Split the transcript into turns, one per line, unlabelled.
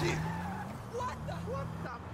shit. What
the? What the?